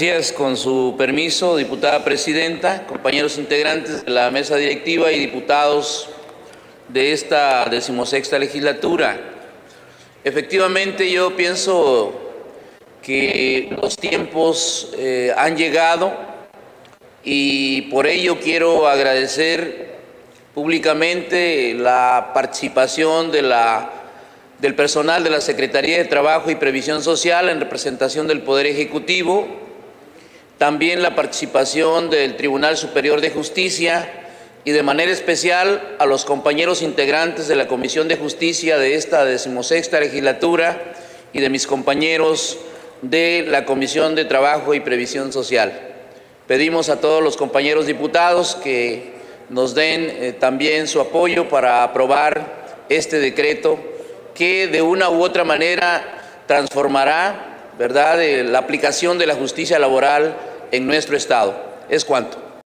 Gracias, con su permiso, diputada presidenta, compañeros integrantes de la mesa directiva y diputados de esta decimosexta legislatura. Efectivamente, yo pienso que los tiempos eh, han llegado y por ello quiero agradecer públicamente la participación del personal de la Secretaría de Trabajo y Previsión Social en representación del Poder Ejecutivo, también la participación del Tribunal Superior de Justicia y de manera especial a los compañeros integrantes de la Comisión de Justicia de esta decimosexta legislatura y de mis compañeros de la Comisión de Trabajo y Previsión Social. Pedimos a todos los compañeros diputados que nos den eh, también su apoyo para aprobar este decreto que de una u otra manera transformará ¿verdad?, la aplicación de la justicia laboral en nuestro Estado. Es cuanto.